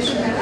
Commission.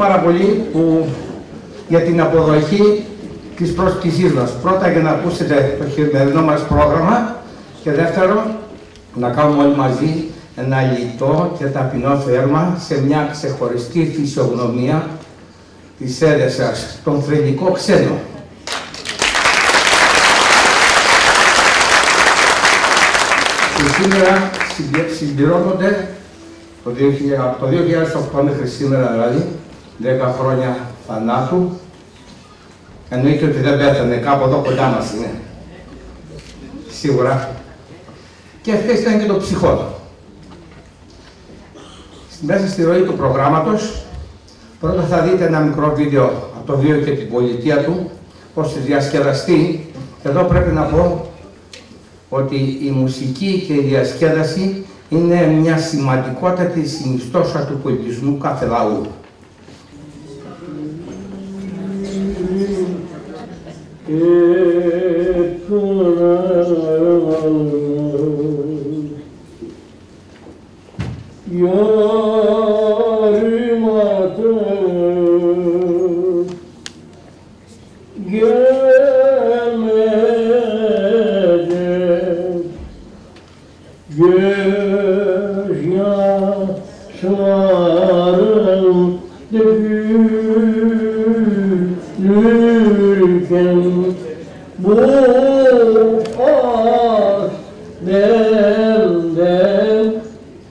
Πάρα πολύ που, για την αποδοχή της πρόσκλησής μας. Πρώτα για να ακούσετε το χειμερινό μας πρόγραμμα και δεύτερο να κάνουμε όλοι μαζί ένα λιτό και ταπεινό θέρμα σε μια ξεχωριστή φυσιογνωμία της Έδεσας, τον θρελικό ξένο. Και σήμερα συμπληρώνονται το 2000, από το 2008 μέχρι σήμερα δηλαδή, 10 χρόνια θανάτου, εννοείται ότι δεν πέθανε, κάπου εδώ κοντά μας είναι. Σίγουρα. Και αυτές ήταν και το ψυχό. Μέσα στη ροή του προγράμματος, πρώτα θα δείτε ένα μικρό βίντεο από το βίο και την πολιτεία του, ώστε διασκεδαστεί. Εδώ πρέπει να πω ότι η μουσική και η διασκέδαση είναι μια σημαντικότατη συνιστόσα του πολιτισμού κάθε λαού. Yok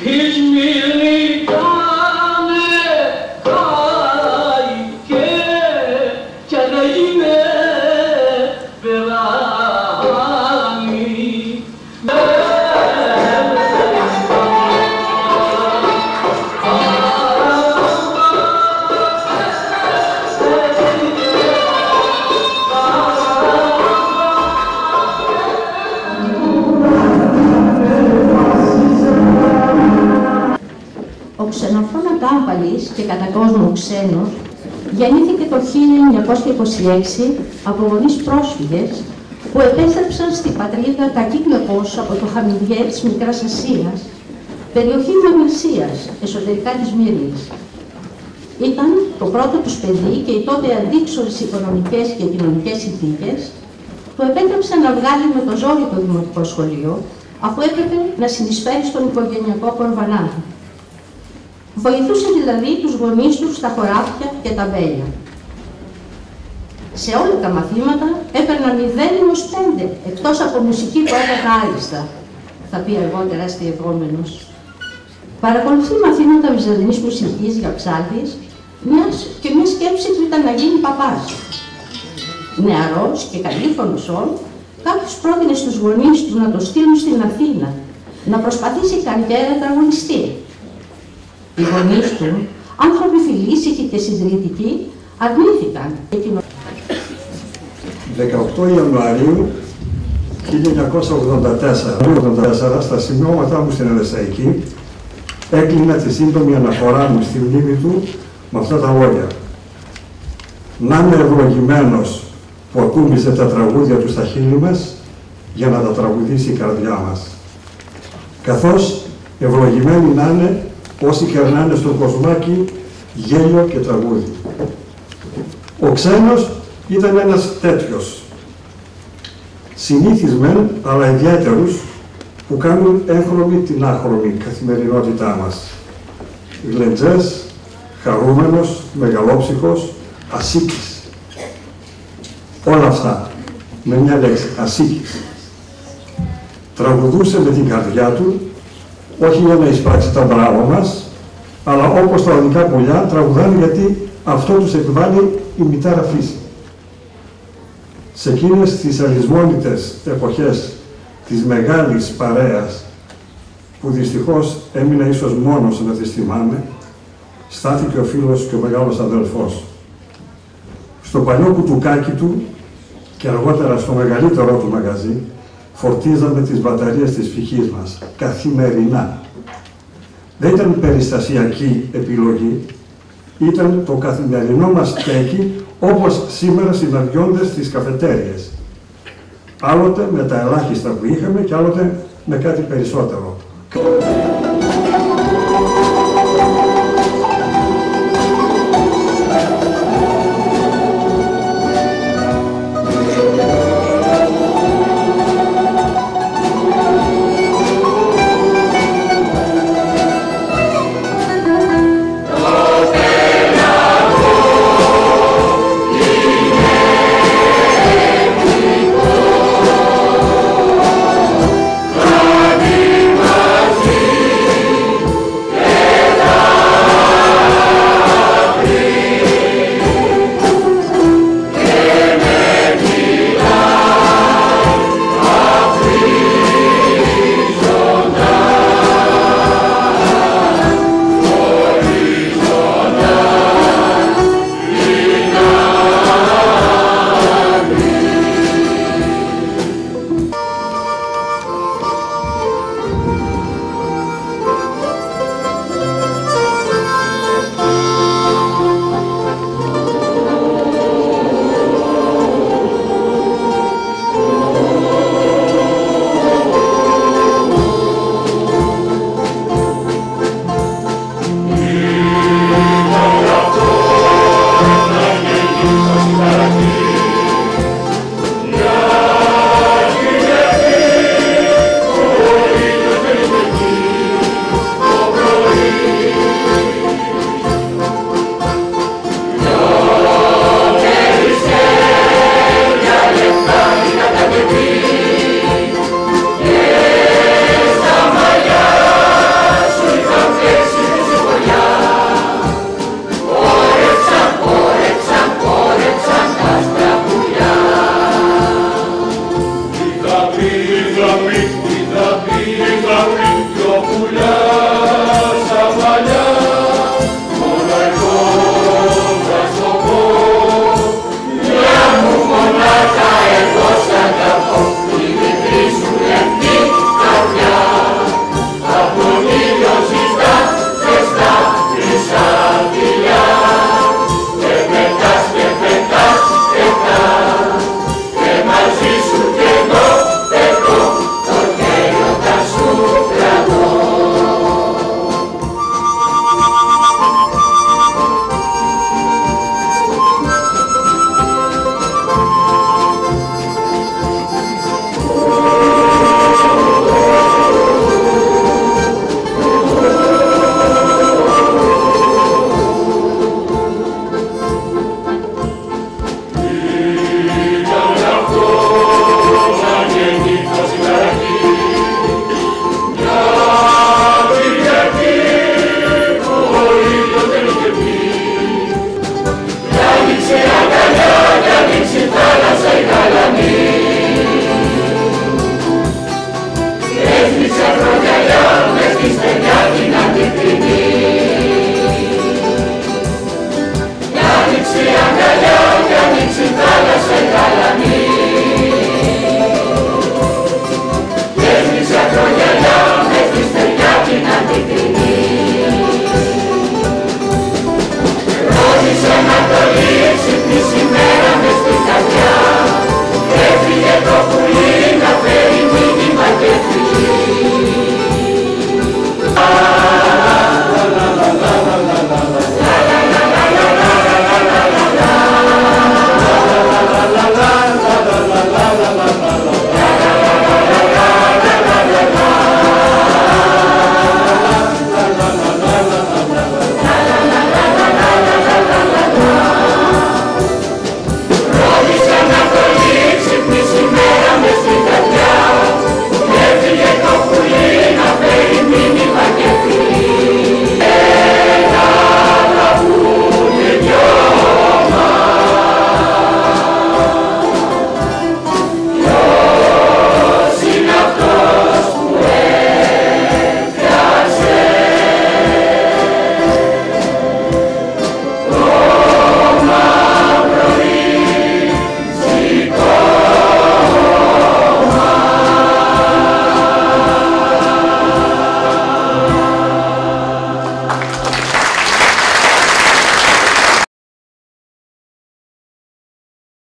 His men Ξενοφώνα Κάμπαλης και κατά κόσμο ξένος γεννήθηκε το 1926 από γονείς πρόσφυγες που επέστρεψαν στην πατρίδα κακύκλεπος από το Χαμιδιέ της Μικράς Ασίας, περιοχή Μαγνησίας, εσωτερικά της Μύρνης. Ήταν το πρώτο τους παιδί και οι τότε αντίξωες οικονομικές και κοινωνικές συνθήκες που επέτρεψαν να βγάλει με το ζόρι το δημοτικό σχολείο, αφού έπρεπε να συνεισφέρει στον οικογενειακό κορβανά. Βοηθούσε δηλαδή τους γονείς τους στα χωράφια και τα μπέλια. Σε όλα τα μαθήματα έπαιρναν 0 έως 5, εκτός από μουσική που έπαιρνα άριστα, θα πει αργότερα αστειευόμενος. Παρακολουθεί μαθήματα βυζαντινής μουσικής για ψάλτης, μιας και μια σκέψη του ήταν να γίνει παπάς. Νεαρός και καλήφωνος όλ, κάποιος πρότεινε στους γονείς του να το στείλουν στην Αθήνα, να προσπαθήσει καριέρα τραγουδιστή. Οι γονείς του, άνθρωποι φιλήσυχοι και συντηρητικοί, αρνήθηκαν. Εκείνο 18 Ιανουαρίου 1984, στα σημειώματά μου στην Ελεσαϊκή, έκλεινα τη σύντομη αναφορά μου στη μνήμη του με αυτά τα λόγια. Να είμαι ευλογημένος που ακούμπησε τα τραγούδια του στα χείλη μας για να τα τραγουδήσει η καρδιά μας. Καθώς ευλογημένοι να είναι όσοι κερνάνε στο κοσμάκι γέλιο και τραγούδι. Ο ξένος ήταν ένας τέτοιος. Συνήθισμεν, αλλά ιδιαίτερους, που κάνουν έγχρωμη την άχρωμη καθημερινότητά μας. Γλεντζές, χαρούμενος, μεγαλόψυχος, ασίκης. Όλα αυτά, με μια λέξη, ασίκης. Τραγουδούσε με την καρδιά του, όχι για να εισπράξει τα μπράβο μας, αλλά όπως τα οδικά πουλιά τραγουδάνε γιατί αυτό τους επιβάλλει η μητέρα φύση. Σε εκείνες τις αλυσμόνητες εποχές της μεγάλης παρέας, που δυστυχώς έμεινα ίσως μόνος να τις θυμάμαι, στάθηκε ο φίλος και ο μεγάλος αδελφός. Στο παλιό κουτουκάκι του και αργότερα στο μεγαλύτερό του μαγαζί, φορτίζαμε τις μπαταρίες της ψυχής μας, καθημερινά. Δεν ήταν περιστασιακή επιλογή, ήταν το καθημερινό μας στέκι, όπως σήμερα συναντιόνται στις καφετέριες. Άλλοτε με τα ελάχιστα που είχαμε και άλλοτε με κάτι περισσότερο.